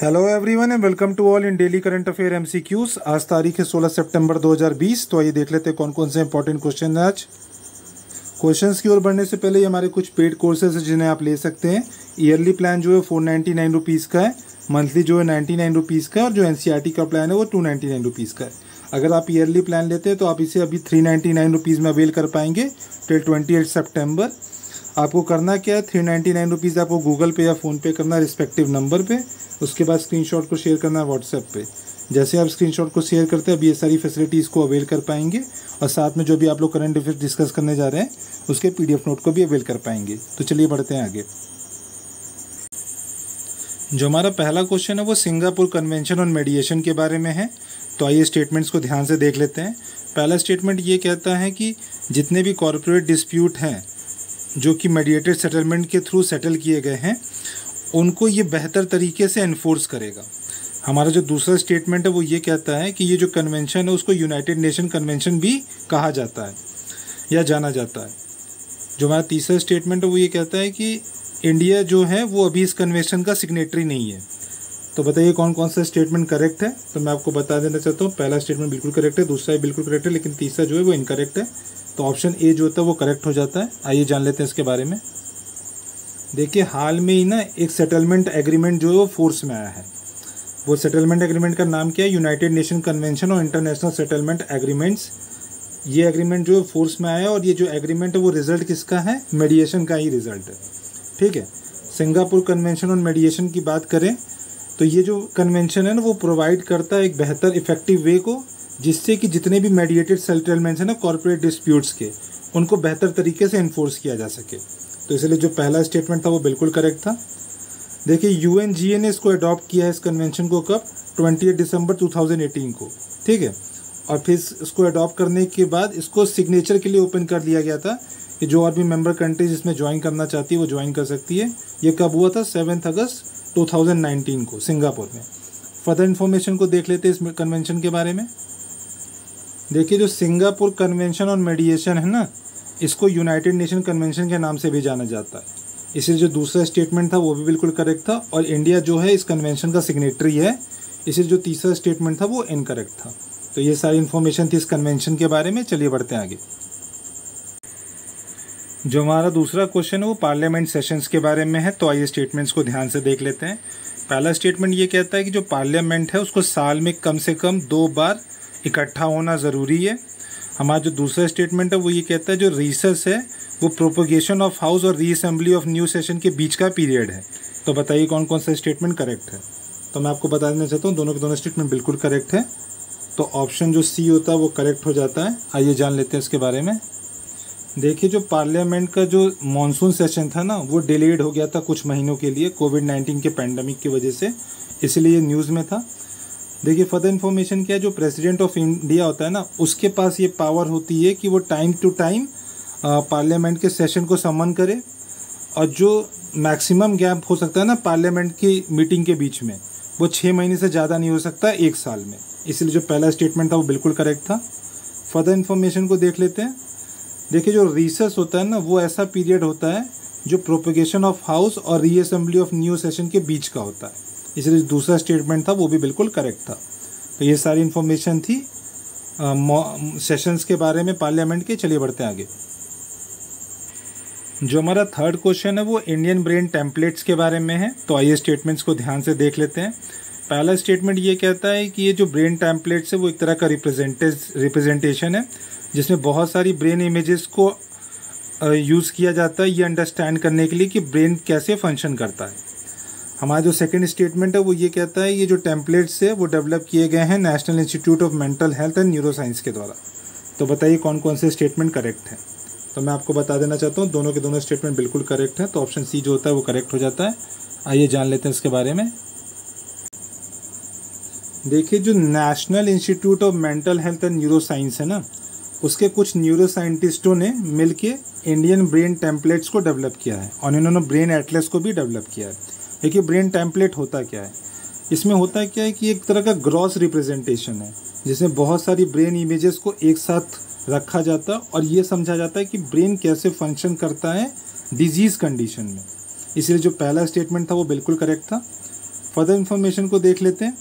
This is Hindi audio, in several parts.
Hello everyone and welcome to all in daily current affair MCQs आज तारीख है 16 सितंबर 2020 तो आइए देख लेते हैं कौन कौन से इंपॉर्टेंट क्वेश्चन हैं आज। क्वेश्चंस की ओर बढ़ने से पहले ये हमारे कुछ पेड कोर्सेज हैं जिन्हें आप ले सकते हैं। ईयरली प्लान जो है फोर नाइन्टी नाइन रुपीज़ का है। मंथली जो है नाइन्टी नाइन रुपीज़ का है और जो एन e का प्लान है वो टू नाइन्टी नाइन रुपीज़ का है। अगर आप ईयरली प्लान लेते हैं तो आप इसे अभी थ्री नाइन्टी नाइन रुपीज़ में अवेल कर पाएँगे टिल ट्वेंटी एट सेप्टेम्बर आपको करना क्या है? थ्री नाइन्टी नाइन रुपीज़ आपको गूगल पे या फ़ोनपे करना है रिस्पेक्टिव नंबर पे। उसके बाद स्क्रीनशॉट को शेयर करना है व्हाट्सएप पे। जैसे आप स्क्रीनशॉट को शेयर करते हैं, अब ये सारी फैसिलिटीज़ को अवेल कर पाएँगे और साथ में जो भी आप लोग करंट अफेयर डिस्कस करने जा रहे हैं, उसके पीडीएफ नोट को भी अवेल कर पाएँगे। तो चलिए बढ़ते हैं आगे। जो हमारा पहला क्वेश्चन है, वो सिंगापुर कन्वेंशन ऑन मेडिएशन के बारे में है। तो आइए स्टेटमेंट्स को ध्यान से देख लेते हैं। पहला स्टेटमेंट ये कहता है कि जितने भी कॉरपोरेट डिस्प्यूट हैं जो कि मेडिएटेड सेटलमेंट के थ्रू सेटल किए गए हैं, उनको ये बेहतर तरीके से इन्फोर्स करेगा। हमारा जो दूसरा स्टेटमेंट है, वो ये कहता है कि ये जो कन्वेंशन है, उसको यूनाइटेड नेशन कन्वेंशन भी कहा जाता है, या जाना जाता है। जो हमारा तीसरा स्टेटमेंट है, वो ये कहता है कि इंडिया जो है, वो अभी इस कन्वेंशन का सिग्नेटरी नहीं है। तो बताइए कौन कौन सा स्टेटमेंट करेक्ट है? तो मैं आपको बता देना चाहता हूँ, पहला स्टेटमेंट बिल्कुल करेक्ट है, दूसरा भी बिल्कुल करेक्ट है, लेकिन तीसरा जो है, वो इनकरेक्ट है। तो ऑप्शन ए जो होता है वो करेक्ट हो जाता है। आइए जान लेते हैं इसके बारे में। देखिए, हाल में ही ना एक सेटलमेंट एग्रीमेंट जो है वो फोर्स में आया है। वो सेटलमेंट एग्रीमेंट का नाम क्या है? यूनाइटेड नेशन कन्वेंशन और इंटरनेशनल सेटलमेंट एग्रीमेंट्स ये एग्रीमेंट जो फोर्स में आया है और ये जो एग्रीमेंट है वो रिज़ल्ट किसका है? मेडिएशन का ही रिज़ल्ट है। ठीक है? सिंगापुर कन्वेंशन ऑन मेडिएशन की बात करें तो ये जो कन्वेंशन है ना, वो प्रोवाइड करता है एक बेहतर इफ़ेक्टिव वे को। जिससे कि जितने भी मेडिएटेड सेटलमेंट्स हैं ना कॉरपोरेट डिस्प्यूट्स के, उनको बेहतर तरीके से इन्फोर्स किया जा सके। तो इसलिए जो पहला स्टेटमेंट था वो बिल्कुल करेक्ट था। देखिए यू ने इसको अडॉप्ट किया है इस कन्वेंशन को कब? ट्वेंटी दिसंबर 2018 को। ठीक है? और फिर इसको अडॉप्ट करने के बाद इसको सिग्नेचर के लिए ओपन कर दिया गया था कि जो और भी मेंबर कंट्रीज़ इसमें ज्वाइन करना चाहती है, वो ज्वाइन कर सकती है। ये कब हुआ था? सेवन्थ अगस्त 2019 को, सिंगापुर में। फर्दर इन्फॉर्मेशन को देख लेते हैं इस कन्वेंशन के बारे में। देखिए, जो सिंगापुर कन्वेंशन ऑन मेडिएशन है ना, इसको यूनाइटेड नेशन कन्वेंशन के नाम से भी जाना जाता है। इसलिए जो दूसरा स्टेटमेंट था, वो भी बिल्कुल करेक्ट था और इंडिया जो है, इस कन्वेंशन का सिग्नेटरी है। इसलिए जो तीसरा स्टेटमेंट था, वो इनकरेक्ट था। तो ये सारी इन्फॉर्मेशन थी इस कन्वेंशन के बारे में। चलिए बढ़ते हैं आगे। जो हमारा दूसरा क्वेश्चन है, वो पार्लियामेंट सेशंस के बारे में है तो आइए स्टेटमेंट्स को ध्यान से देख लेते हैं। पहला स्टेटमेंट ये कहता है कि जो पार्लियामेंट है, उसको साल में कम से कम दो बार इकट्ठा होना ज़रूरी है। हमारा जो दूसरा स्टेटमेंट है, वो ये कहता है, जो रिसर्स है, वो प्रोपोगेशन ऑफ़ हाउस और रीअसेंबली ऑफ़ न्यू सेशन के बीच का पीरियड है। तो बताइए कौन कौन सा स्टेटमेंट करेक्ट है? तो मैं आपको बता देना चाहता हूँ, दोनों के दोनों स्टेटमेंट बिल्कुल करेक्ट है। तो ऑप्शन जो सी होता है, वो करेक्ट हो जाता है। आइए जान लेते हैं इसके बारे में। देखिए, जो पार्लियामेंट का जो मानसून सेशन था ना, वो डिलेड हो गया था कुछ महीनों के लिए कोविड नाइन्टीन के पैंडमिक की वजह से। इसलिए न्यूज़ में था। देखिए फर्दर इन्फॉर्मेशन क्या है, जो प्रेसिडेंट ऑफ़ इंडिया होता है ना, उसके पास ये पावर होती है कि वो टाइम टू टाइम पार्लियामेंट के सेशन को समन करे और जो मैक्सिमम गैप हो सकता है ना पार्लियामेंट की मीटिंग के बीच में, वो छः महीने से ज़्यादा नहीं हो सकता, एक साल में। इसलिए जो पहला स्टेटमेंट था वो बिल्कुल करेक्ट था। फर्दर इन्फॉर्मेशन को देख लेते हैं। देखिए, जो रिसर्च होता है ना, वो ऐसा पीरियड होता है जो प्रोपोगेशन ऑफ़ हाउस और रीअसेंबली ऑफ़ न्यू सेशन के बीच का होता है। इसलिए दूसरा स्टेटमेंट था, वो भी बिल्कुल करेक्ट था। तो ये सारी इन्फॉर्मेशन थी। सेशंस के बारे में पार्लियामेंट के, चलिए बढ़ते हैं आगे। जो हमारा थर्ड क्वेश्चन है, वो इंडियन ब्रेन टेम्पलेट्स के बारे में है। तो आइए स्टेटमेंट्स को ध्यान से देख लेते हैं। पहला स्टेटमेंट ये कहता है कि ये जो ब्रेन टेम्पलेट्स है, वो एक तरह का रिप्रेजेंटेज रिप्रेजेंटेशन है, जिसमें बहुत सारी ब्रेन इमेजेस को यूज़ किया जाता है, ये अंडरस्टैंड करने के लिए कि ब्रेन कैसे फ़ंक्शन करता है। हमारा जो सेकंड स्टेटमेंट है, वो ये कहता है, ये जो टेम्पलेट्स है, वो डेवलप किए गए हैं national institute of mental health and neuroscience के द्वारा। तो बताइए कौन कौन से स्टेटमेंट करेक्ट हैं? तो मैं आपको बता देना चाहता हूँ, दोनों के दोनों स्टेटमेंट बिल्कुल करेक्ट है तो ऑप्शन सी जो होता है, वो करेक्ट हो जाता है। आइए जान लेते हैं इसके बारे में। देखिए, जो national institute of mental health and neuroscience है ना, उसके कुछ न्यूरो साइंटिस्टों ने मिलके इंडियन ब्रेन टेम्पलेट्स को डेवलप किया है और इन्होंने ब्रेन एटलेस को भी डेवलप किया है। देखिए ब्रेन टेम्पलेट होता क्या है? इसमें होता क्या है कि एक तरह का ग्रॉस रिप्रेजेंटेशन है, जिसमें बहुत सारी ब्रेन इमेजेस को एक साथ रखा जाता है और ये समझा जाता है कि ब्रेन कैसे फ़ंक्शन करता है डिज़ीज़ कंडीशन में। इसलिए जो पहला स्टेटमेंट था वो बिल्कुल करेक्ट था। फर्दर इन्फॉर्मेशन को देख लेते हैं।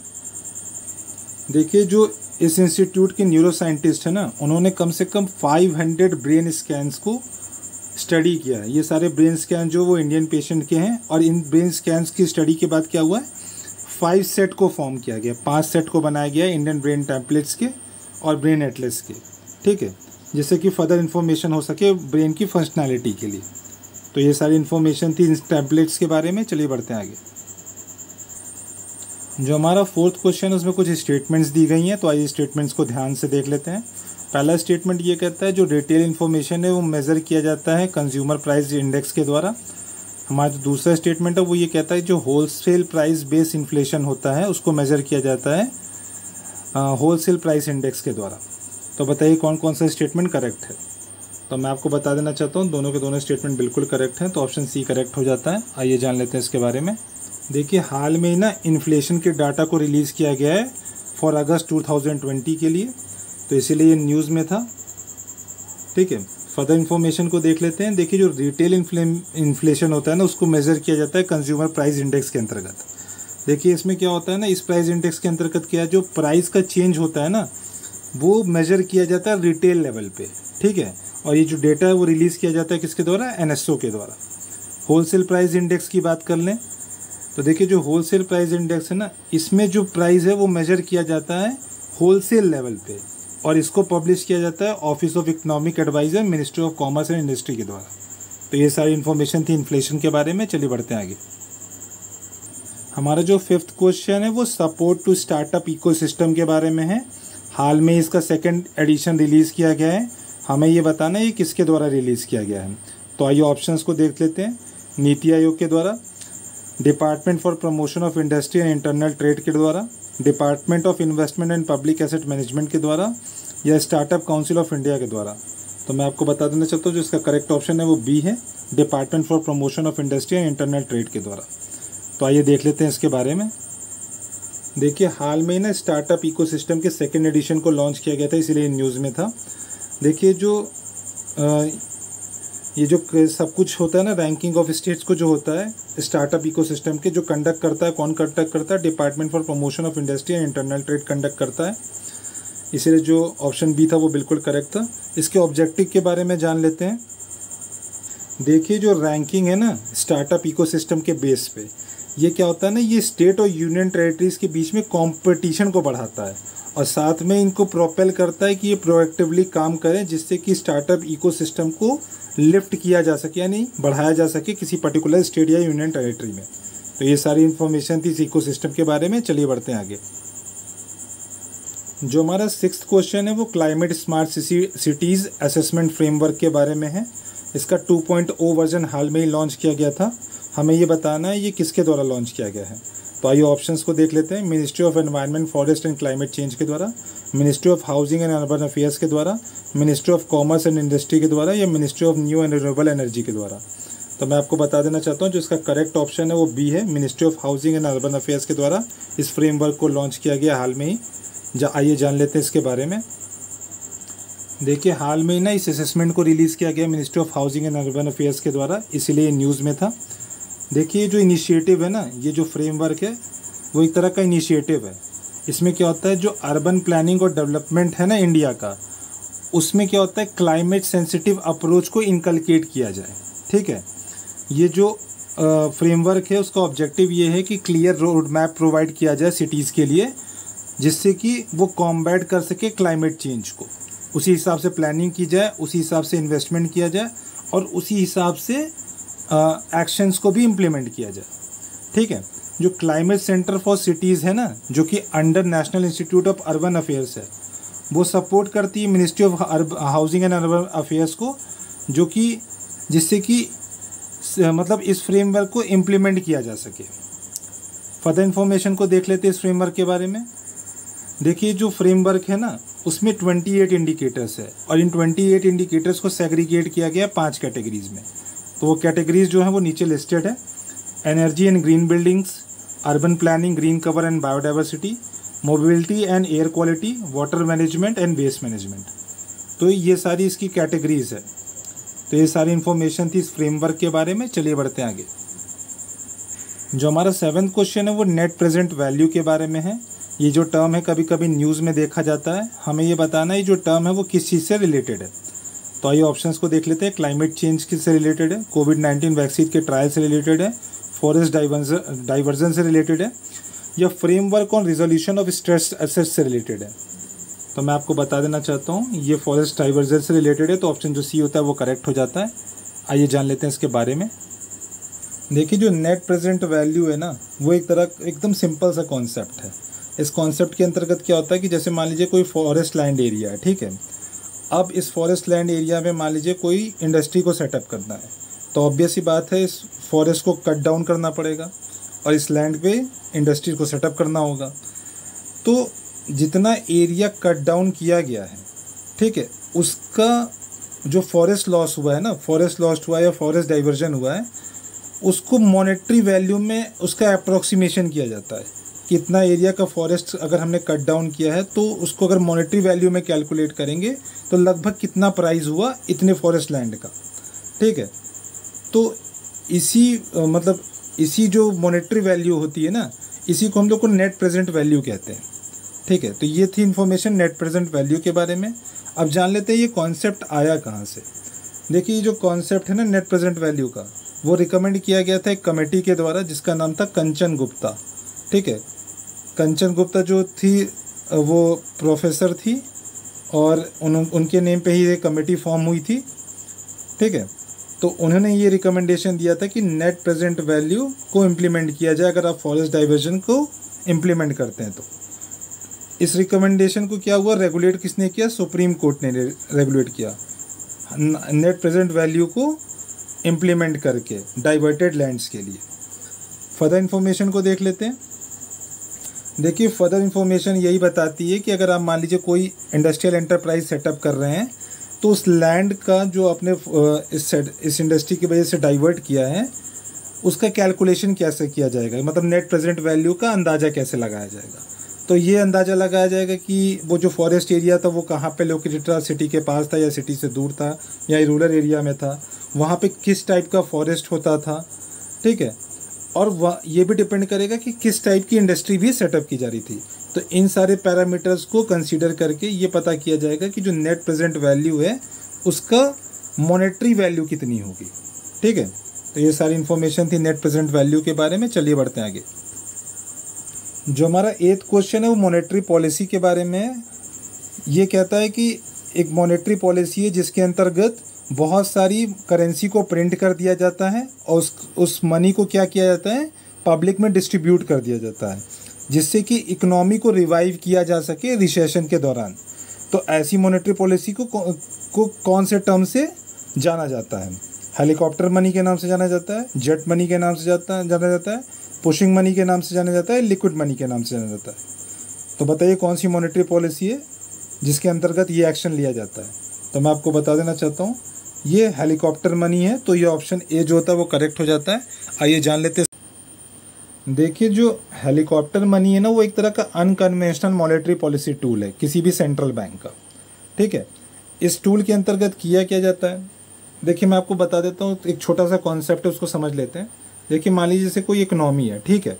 देखिए, जो इस इंस्टीट्यूट के न्यूरो साइंटिस्ट है ना, उन्होंने कम से कम 500 ब्रेन स्कैन्स को स्टडी किया है। ये सारे ब्रेन स्कैन जो वो इंडियन पेशेंट के हैं और इन ब्रेन स्कैन्स की स्टडी के बाद क्या हुआ है? फाइव सेट को फॉर्म किया गया। पाँच सेट को बनाया गया इंडियन ब्रेन टैंपलेट्स के और ब्रेन एटलेस के। ठीक है? जिससे कि फर्दर इन्फॉर्मेशन हो सके ब्रेन की फंक्शनैलिटी के लिए। तो ये सारी इन्फॉर्मेशन थी इन टैंपलेट्स के बारे में। चलिए बढ़ते हैं आगे। जो हमारा फोर्थ क्वेश्चन है, उसमें कुछ स्टेटमेंट्स दी गई हैं तो आइए स्टेटमेंट्स को ध्यान से देख लेते हैं। पहला स्टेटमेंट ये कहता है, जो रिटेल इन्फॉर्मेशन है, वो मेज़र किया जाता है कंज्यूमर प्राइस इंडेक्स के द्वारा. हमारा जो दूसरा स्टेटमेंट है, वो ये कहता है, जो होलसेल प्राइस बेस इन्फ्लेशन होता है, उसको मेज़र किया जाता है होलसेल प्राइस इंडेक्स के द्वारा. तो बताइए कौन कौन सा स्टेटमेंट करेक्ट है? तो मैं आपको बता देना चाहता हूँ, दोनों के दोनों स्टेटमेंट बिल्कुल करेक्ट हैं तो ऑप्शन सी करेक्ट हो जाता है। आइए जान लेते हैं इसके बारे में। देखिए, हाल में ही ना इन्फ्लेशन के डाटा को रिलीज़ किया गया है फॉर अगस्त 2020 के लिए। तो इसीलिए ये न्यूज़ में था। ठीक है फर्दर इन्फॉर्मेशन को देख लेते हैं। देखिए, जो रिटेल इन्फ्लेशन होता है ना, उसको मेज़र किया जाता है कंज्यूमर प्राइस इंडेक्स के अंतर्गत। देखिए, इसमें क्या होता है ना, इस प्राइस इंडेक्स के अंतर्गत क्या जो प्राइस का चेंज होता है ना, वो मेज़र किया जाता है रिटेल लेवल पे। ठीक है, और ये जो डेटा है वो रिलीज़ किया जाता है किसके द्वारा? एन के द्वारा। होलसेल प्राइस इंडेक्स की बात कर लें। तो देखिए, जो होलसेल प्राइस इंडेक्स है ना, इसमें जो प्राइस है वो मेजर किया जाता है होलसेल लेवल पे। और इसको पब्लिश किया जाता है office of economic adviser ministry of commerce and industry के द्वारा। तो ये सारी इन्फॉर्मेशन थी इन्फ्लेशन के बारे में, चलिए बढ़ते हैं आगे। हमारा जो फिफ्थ क्वेश्चन है, वो सपोर्ट टू स्टार्टअप इकोसिस्टम के बारे में है। हाल में इसका सेकंड एडिशन रिलीज़ किया गया है। हमें ये बताना है ये किसके द्वारा रिलीज़ किया गया है। तो आइए ऑप्शंस को देख लेते हैं। नीति आयोग के द्वारा department for promotion of industry and internal trade के द्वारा। Department of investment and public asset management के द्वारा या स्टार्टअप काउंसिल ऑफ़ इंडिया के द्वारा। तो मैं आपको बता देना चाहता हूँ, जो इसका करेक्ट ऑप्शन है वो बी है department for promotion of industry and internal trade के द्वारा। तो आइए देख लेते हैं इसके बारे में। देखिए, हाल में ही ना स्टार्टअप इकोसिस्टम के सेकेंड एडिशन को लॉन्च किया गया था, इसीलिए न्यूज़ में था। देखिए, जो ये जो सब कुछ होता है ना रैंकिंग ऑफ़ स्टेट्स को जो होता है स्टार्टअप इकोसिस्टम के जो कंडक्ट करता है, कौन कंडक्ट करता है department for promotion of industry and internal trade conduct करता है। इसीलिए जो ऑप्शन बी था वो बिल्कुल करेक्ट था। इसके ऑब्जेक्टिव के बारे में जान लेते हैं। देखिए जो रैंकिंग है ना स्टार्टअप इकोसिस्टम के बेस पे, ये क्या होता है ना, ये स्टेट और यूनियन टेरेटरीज के बीच में कंपटीशन को बढ़ाता है और साथ में इनको प्रोपेल करता है कि ये प्रोएक्टिवली काम करें, जिससे कि स्टार्टअप इकोसिस्टम को लिफ्ट किया जा सके, यानी बढ़ाया जा सके किसी पर्टिकुलर स्टेट या यूनियन टेरिटरी में। तो ये सारी इन्फॉर्मेशन थी इस इको के बारे में, चलिए बढ़ते हैं आगे। जो हमारा सिक्स क्वेश्चन है, वो climate smart cities assessment framework के बारे में है। इसका 2.0 वर्जन हाल में ही लॉन्च किया गया था। हमें ये बताना है, ये किसके द्वारा लॉन्च किया गया है? तो आइए ऑप्शंस को देख लेते हैं। Ministry of environment forest and climate change के द्वारा ministry of housing and urban affairs के द्वारा ministry of commerce and industry के द्वारा या ministry of new and renewable energy के द्वारा। तो मैं आपको बता देना चाहता हूँ, जो इसका करेक्ट ऑप्शन है वो बी है। Ministry of housing and urban affairs के द्वारा इस फ्रेमवर्क को लॉन्च किया गया हाल में ही। जा, आइए जान लेते हैं इसके बारे में। देखिए, हाल में ही ना इस असेसमेंट को रिलीज़ किया गया ministry of housing and urban affairs के द्वारा, इसीलिए न्यूज़ में था। देखिए जो इनिशिएटिव है ना, ये जो फ्रेमवर्क है, वो एक तरह का इनिशिएटिव है। इसमें क्या होता है, जो अर्बन प्लानिंग और डेवलपमेंट है ना इंडिया का, उसमें क्या होता है क्लाइमेट सेंसिटिव अप्रोच को इनकलकेट किया जाए। ठीक है? ये जो फ्रेमवर्क है, उसका ऑब्जेक्टिव ये है कि क्लियर रोड मैप प्रोवाइड किया जाए सिटीज़ के लिए, जिससे कि वो कॉम्बैट कर सके क्लाइमेट चेंज को। उसी हिसाब से प्लानिंग की जाए, उसी हिसाब से इन्वेस्टमेंट किया जाए, और उसी हिसाब से एक्शंस को भी इम्प्लीमेंट किया जाए। ठीक है? जो क्लाइमेट सेंटर फॉर सिटीज़ है ना, जो कि under national institute of urban affairs है, वो सपोर्ट करती है ministry of housing and urban affairs को, जो कि, जिससे कि मतलब इस फ्रेमवर्क को इम्प्लीमेंट किया जा सके। फर्दर इन्फॉर्मेशन को देख लेते हैं इस फ्रेमवर्क के बारे में। देखिए, जो फ्रेमवर्क है ना, उसमें 28 इंडिकेटर्स है और इन 28 इंडिकेटर्स को सेग्रीगेट किया गया पाँच कैटेगरीज में। तो वो कैटेगरीज जो है वो नीचे लिस्टेड है. Energy and green buildings urban planning green cover and biodiversity mobility and air quality water management and waste management तो ये सारी इसकी कैटेगरीज है. तो ये सारी इन्फॉर्मेशन थी इस फ्रेमवर्क के बारे में. चलिए बढ़ते हैं आगे. जो हमारा सेवन्थ क्वेश्चन है वो नेट प्रेजेंट वैल्यू के बारे में है. ये जो टर्म है कभी कभी न्यूज़ में देखा जाता है. हमें ये बताना है ये जो टर्म है वो किस चीज़ से रिलेटेड है? तो आइए ऑप्शंस को देख लेते हैं। क्लाइमेट चेंज किस से रिलेटेड है? कोविड नाइन्टीन वैक्सीन के ट्रायल से रिलेटेड है। फॉरेस्ट डाइवर्जन से रिलेटेड है। या framework on resolution of stress asset से रिलेटेड है। तो मैं आपको बता देना चाहता हूँ, ये फॉरेस्ट डाइवर्जन से रिलेटेड है तो ऑप्शन जो सी होता है वो करेक्ट हो जाता है। आइए जान लेते हैं इसके बारे में। देखिए, जो नेट प्रेजेंट वैल्यू है ना, वो एक तरह, एकदम सिंपल सा कॉन्सेप्ट है। इस कॉन्सेप्ट के अंतर्गत क्या होता है कि जैसे मान लीजिए कोई फॉरेस्ट लैंड एरिया है, ठीक है? अब इस फॉरेस्ट लैंड एरिया में मान लीजिए कोई इंडस्ट्री को सेटअप करना है तो ऑब्वियस ही बात है इस फॉरेस्ट को कट डाउन करना पड़ेगा और इस लैंड पे इंडस्ट्री को सेटअप करना होगा। तो जितना एरिया कट डाउन किया गया है, ठीक है, उसका जो फॉरेस्ट लॉस हुआ है ना फॉरेस्ट लॉस्ट हुआ है या फॉरेस्ट डाइवर्जन हुआ है, उसको मॉनेटरी वैल्यू में उसका अप्रोक्सीमेशन किया जाता है। कितना एरिया का फॉरेस्ट अगर हमने कट डाउन किया है तो उसको अगर मॉनेटरी वैल्यू में कैलकुलेट करेंगे तो लगभग कितना प्राइस हुआ इतने फॉरेस्ट लैंड का? ठीक है? तो इसी मतलब इसी जो मॉनेटरी वैल्यू होती है ना, इसी को हम लोग को नेट प्रेजेंट वैल्यू कहते हैं। ठीक है? तो ये थी इन्फॉर्मेशन नेट प्रेजेंट वैल्यू के बारे में। अब जान लेते हैं ये कॉन्सेप्ट आया कहाँ से। देखिए, ये जो कॉन्सेप्ट है ना नेट प्रेजेंट वैल्यू का, वो रिकमेंड किया गया था एक कमेटी के द्वारा, जिसका नाम था कंचन गुप्ता। ठीक है? कंचन गुप्ता जो थी, वो प्रोफेसर थी और उन, उनके नेम पे ही ये कमेटी फॉर्म हुई थी, ठीक है? तो उन्होंने ये रिकमेंडेशन दिया था कि नेट प्रेजेंट वैल्यू को इम्प्लीमेंट किया जाए, अगर आप फॉरेस्ट डाइवर्जन को इम्प्लीमेंट करते हैं तो। इस रिकमेंडेशन को क्या हुआ? रेगुलेट किसने किया? सुप्रीम कोर्ट ने रेगुलेट किया। नेट प्रेजेंट वैल्यू को इम्प्लीमेंट करके डाइवर्टेड लैंड्स के लिए। फर्दर इन्फॉर्मेशन को देख लेते हैं। देखिए फर्दर इन्फॉर्मेशन यही बताती है कि अगर आप मान लीजिए कोई इंडस्ट्रियल एंटरप्राइज सेटअप कर रहे हैं तो उस लैंड का जो अपने इस इस इंडस्ट्री की वजह से डाइवर्ट किया है, उसका कैलकुलेशन कैसे किया जाएगा? मतलब नेट प्रेजेंट वैल्यू का अंदाज़ा कैसे लगाया जाएगा? तो ये अंदाज़ा लगाया जाएगा कि वो जो फॉरेस्ट एरिया था, वो कहाँ पे लोकेटेड था? सिटी के पास था या सिटी से दूर था? या रूरल एरिया में था? वहाँ पे किस टाइप का फॉरेस्ट होता था? ठीक है? और वह, ये भी डिपेंड करेगा कि किस टाइप की इंडस्ट्री भी सेटअप की जा रही थी। तो इन सारे पैरामीटर्स को कंसीडर करके ये पता किया जाएगा कि जो नेट प्रेजेंट वैल्यू है, उसका मॉनेटरी वैल्यू कितनी होगी। ठीक है? तो ये सारी इन्फॉर्मेशन थी नेट प्रेजेंट वैल्यू के बारे में, चलिए बढ़ते हैं आगे। जो हमारा एथ क्वेश्चन है, वो मॉनेटरी पॉलिसी के बारे में है। ये कहता है कि एक मॉनेटरी पॉलिसी है जिसके अंतर्गत बहुत सारी करेंसी को प्रिंट कर दिया जाता है और उस उस मनी को क्या किया जाता है? पब्लिक में डिस्ट्रीब्यूट कर दिया जाता है, जिससे कि इकोनॉमी को रिवाइव किया जा सके रिसेशन के दौरान। तो ऐसी मॉनेटरी पॉलिसी को को कौन से टर्म से जाना जाता है? हेलीकॉप्टर मनी के नाम से जाना जाता है जेट मनी के नाम से जाता, जाना जाता है पुशिंग मनी के नाम से जाना जाता है लिक्विड मनी के नाम से जाना जाता है। तो बताइए कौन सी मॉनेटरी पॉलिसी है जिसके अंतर्गत ये एक्शन लिया जाता है? तो मैं आपको बता देना चाहता हूँ ये हेलीकॉप्टर मनी है तो ये ऑप्शन ए जो होता है वो करेक्ट हो जाता है। आइए जान लेते देखिए, जो हेलीकॉप्टर मनी है ना, वो एक तरह का अनकन्वेंशनल मॉनेटरी पॉलिसी टूल है, किसी भी सेंट्रल बैंक का। ठीक है? इस टूल के अंतर्गत किया क्या जाता है? देखिए, मैं आपको बता देता हूँ, एक छोटा सा कॉन्सेप्ट है, उसको समझ लेते हैं। देखिए, मान लीजिए जैसे कोई इकनॉमी है, ठीक है?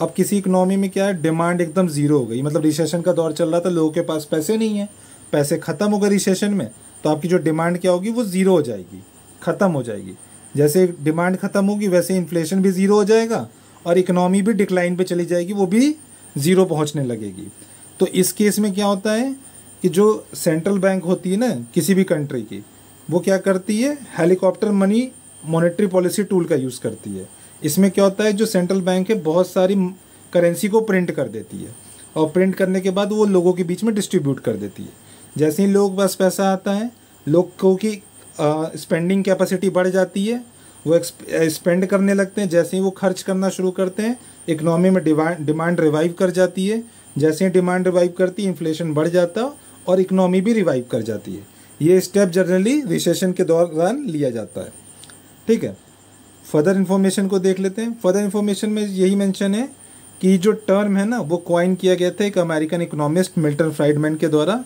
अब किसी इकनॉमी में क्या है डिमांड एकदम ज़ीरो हो गई। मतलब रिसेशन का दौर चल रहा था, लोगों के पास पैसे नहीं है। पैसे ख़त्म हो गए रिसेशन में। तो आपकी जो डिमांड क्या होगी, वो ज़ीरो हो जाएगी, ख़त्म हो जाएगी। जैसे डिमांड ख़त्म होगी, वैसे इन्फ्लेशन भी ज़ीरो हो जाएगा और इकनॉमी भी डिक्लाइन पे चली जाएगी, वो भी ज़ीरो पहुँचने लगेगी। तो इस केस में क्या होता है कि जो सेंट्रल बैंक होती है ना, किसी भी कंट्री की, वो क्या करती है, helicopter money monetary policy tool का यूज़ करती है। इसमें क्या होता है, जो सेंट्रल बैंक है, बहुत सारी करेंसी को प्रिंट कर देती है और प्रिंट करने के बाद वो लोगों के बीच में डिस्ट्रीब्यूट कर देती है। जैसे ही लोग पास पैसा आता है, लोगों की स्पेंडिंग कैपेसिटी बढ़ जाती है, वो स्पेंड करने लगते हैं। जैसे ही वो खर्च करना शुरू करते हैं इकोनॉमी में डिमांड रिवाइव कर जाती है। जैसे ही डिमांड रिवाइव करती है इन्फ्लेशन बढ़ जाता है और इकोनॉमी भी रिवाइव कर जाती है। ये स्टेप जनरली रिसेशन के दौरान लिया जाता है। ठीक है? फर्दर इन्फॉर्मेशन को देख लेते हैं। फर्दर इन्फॉर्मेशन में यही मेंशन है कि जो टर्म है ना, वो क्वाइन किया गया था एक अमेरिकन इकोनॉमिस्ट मिल्टन फ्राइडमैन के द्वारा।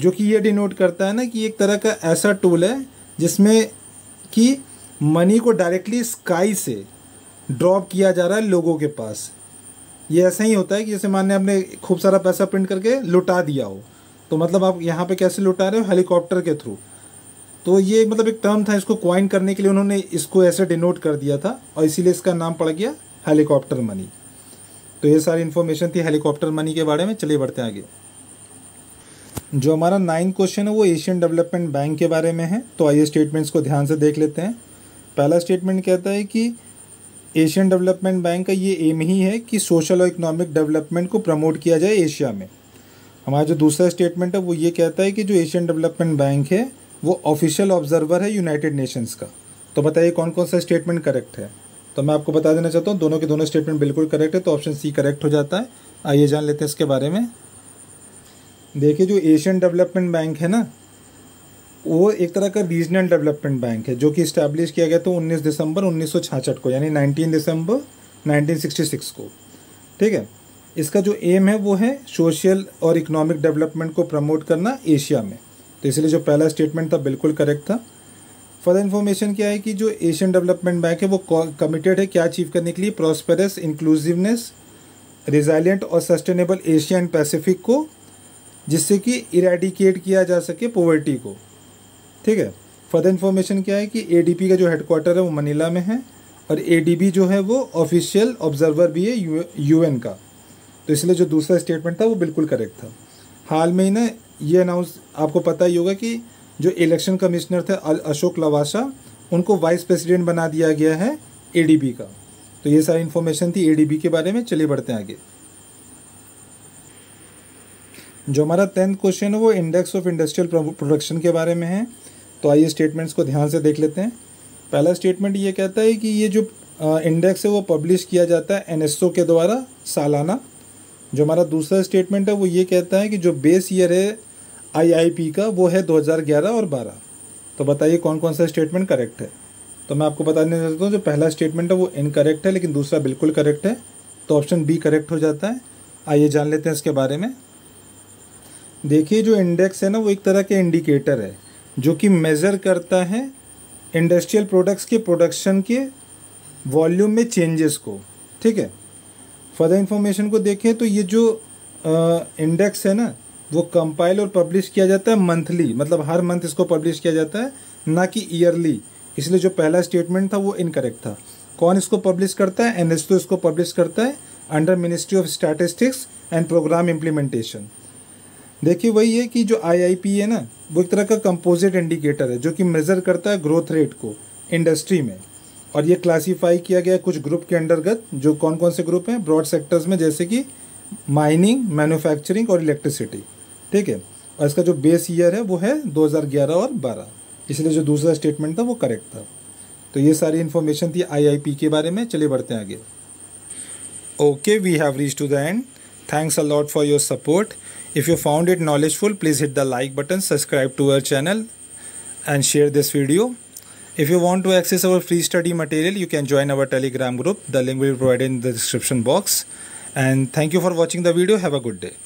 जो कि ये डिनोट करता है ना कि एक तरह का ऐसा टूल है जिसमें कि मनी को डायरेक्टली स्काई से ड्रॉप किया जा रहा है लोगों के पास। ये ऐसा ही होता है कि जैसे मान आपने खूब सारा पैसा प्रिंट करके लुटा दिया हो तो मतलब आप यहाँ पे कैसे लुटा रहे हो? हेलीकॉप्टर के थ्रू तो ये मतलब एक टर्म था, इसको क्वाइन करने के लिए उन्होंने इसको ऐसे डिनोट कर दिया था और इसीलिए इसका नाम पड़ गया हेलीकॉप्टर मनी तो ये सारी इन्फॉर्मेशन थी हेलीकॉप्टर मनी के बारे में। चलिए बढ़ते हैं आगे। जो हमारा नाइन्थ क्वेश्चन है, वो एशियन डेवलपमेंट बैंक के बारे में है तो आइए स्टेटमेंट्स को ध्यान से देख लेते हैं। पहला स्टेटमेंट कहता है कि एशियन डेवलपमेंट बैंक का ये एम ही है कि सोशल और इकोनॉमिक डेवलपमेंट को प्रमोट किया जाए एशिया में। हमारा जो दूसरा स्टेटमेंट है, वो ये कहता है कि जो एशियन डेवलपमेंट बैंक है, वो ऑफिशियल ऑब्जर्वर है यूनाइटेड नेशंस का। तो बताइए कौन कौन सा स्टेटमेंट करेक्ट है? तो मैं आपको बता देना चाहता हूँ, दोनों के दोनों स्टेटमेंट बिल्कुल करेक्ट है तो ऑप्शन सी करेक्ट हो जाता है। आइए जान लेते हैं इसके बारे में। देखिए जो एशियन डेवलपमेंट बैंक है ना, वो एक तरह का रीजनल डेवलपमेंट बैंक है, जो कि इस्टेब्लिश किया गया था 19 दिसंबर उन्नीस को, यानी 19 दिसंबर 1966 को। ठीक है? इसका जो एम है वो है सोशल और इकोनॉमिक डेवलपमेंट को प्रमोट करना एशिया में। तो इसलिए जो पहला स्टेटमेंट था, बिल्कुल करेक्ट था। फर्दर इन्फॉर्मेशन क्या है कि जो एशियन डेवलपमेंट बैंक है, वो कमिटेड है क्या अचीव करने के लिए? प्रॉस्पेरस इंक्लूसिवनेस रिजाइलेंट और सस्टेनेबल एशिया एंड पैसिफिक को जिससे कि इरेडिकेट किया जा सके पोवर्टी को। ठीक है? फर्दर इन्फॉर्मेशन क्या है कि एडीपी का जो हेडक्वार्टर है वो मनीला में है और ए जो है वो ऑफिशियल ऑब्जर्वर भी है यूएन का। तो इसलिए जो दूसरा स्टेटमेंट था वो बिल्कुल करेक्ट था। हाल में ही ना ये अनाउंस आपको पता ही होगा कि जो इलेक्शन कमिश्नर थे अशोक लवासा, उनको वाइस प्रेसिडेंट बना दिया गया है एडीबी का। तो ये सारी इन्फॉर्मेशन थी एडीबी के बारे में। चलिए बढ़ते हैं आगे। जो हमारा टेंथ क्वेश्चन है, वो इंडेक्स ऑफ़ इंडस्ट्रियल प्रोडक्शन के बारे में है। तो आइए स्टेटमेंट्स को ध्यान से देख लेते हैं। पहला स्टेटमेंट ये कहता है कि ये जो इंडेक्स है, वो पब्लिश किया जाता है एनएसओ के द्वारा, सालाना। जो हमारा दूसरा स्टेटमेंट है, वो ये कहता है कि जो बेस ईयर है आईआईपी का, वो है 2011 और 12 तो बताइए कौन कौन सा स्टेटमेंट करेक्ट है? तो मैं आपको बताने चाहता हूँ, जो पहला स्टेटमेंट है, वो इनकरेक्ट है, लेकिन दूसरा बिल्कुल करेक्ट है। तो ऑप्शन बी करेक्ट हो जाता है। आइए जान लेते हैं इसके बारे में। देखिए जो इंडेक्स है ना, वो एक तरह के इंडिकेटर है, जो कि मेज़र करता है इंडस्ट्रियल प्रोडक्ट्स के प्रोडक्शन के वॉल्यूम में चेंजेस को, ठीक है? फर्दर इन्फॉर्मेशन को देखें तो ये जो इंडेक्स है ना, वो कंपाइल और पब्लिश किया जाता है मंथली मतलब हर मंथ इसको पब्लिश किया जाता है, ना कि ईयरली इसलिए जो पहला स्टेटमेंट था वो इनकरेक्ट था। कौन इसको पब्लिश करता है? एन इसको पब्लिश करता है under ministry of statistics and programme implementation देखिए वही है कि जो आईआईपी है ना, वो एक तरह का कंपोजिट इंडिकेटर है, जो कि मेज़र करता है ग्रोथ रेट को इंडस्ट्री में। और ये क्लासीफाई किया गया कुछ ग्रुप के अंतर्गत, जो कौन कौन से ग्रुप हैं? ब्रॉड सेक्टर्स में, जैसे कि माइनिंग मैन्युफैक्चरिंग और इलेक्ट्रिसिटी ठीक है? और इसका जो बेस ईयर है, वो है 2011 और 12 इसलिए जो दूसरा स्टेटमेंट था, वो करेक्ट था। तो ये सारी इन्फॉर्मेशन थी आईआईपी के बारे में। चलिए बढ़ते हैं आगे। Okay we have reach to the end thanks a lot for your support If you found it knowledgeful, please hit the like button, subscribe to our channel and share this video. If you want to access our free study material, you can join our telegram group. The link will be provided in the description box. And thank you for watching the video. Have a good day.